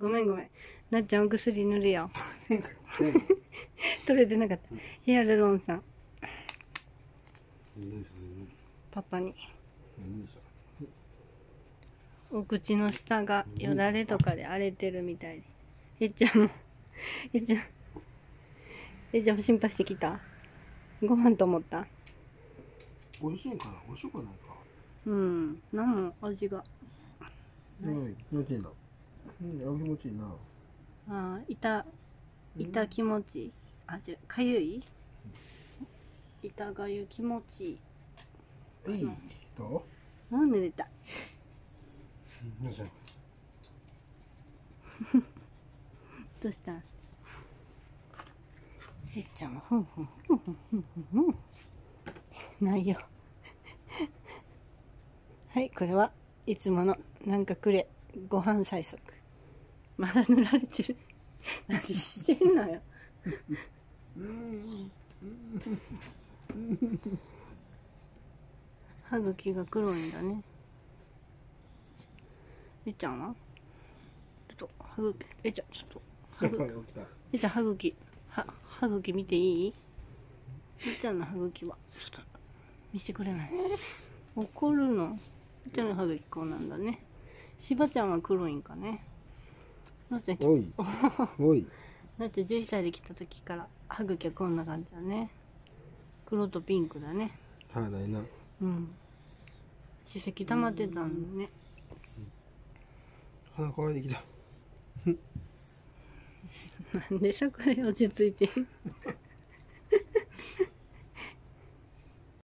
ごめんごめん。なっちゃんお薬塗るよ。取れてなかった。ヒアルロン酸。パパに。お口の下がよだれとかで荒れてるみたいで。えっちゃんも、えっちゃん、えっちゃんも心配してきた？ご飯と思った？美味しいんかな？美味しくないか？うん。なんも味が。うん気持ちいいなうんあ気持ちいいな。ああ、痛、痛気持ちいい。あ、じゃかゆい？痛がゆ気持ちいい。えいどうもう濡れた？よいしょどうした？えっちゃんもふんふんふんふんふんふんふん。ないよ。はいこれはいつものなんかくれご飯催促まだ塗られてる。何してんのよ。歯茎が黒いんだね。えっちゃんは？ちょっと歯茎。えっちゃんちょっと歯茎。えっちゃん歯茎。は歯茎見ていい？えっちゃんの歯茎は。ちょっと見せてくれない？怒るの。えっちゃんの歯茎こうなんだね。しばちゃんは黒いんかねなっちゃんきおい。おい。だって11歳で来た時から歯茎はこんな感じだね。黒とピンクだね。歯ないな。うん。歯石溜まってたん。ね鼻乾いてきた。なんでそこで落ち着いて。ん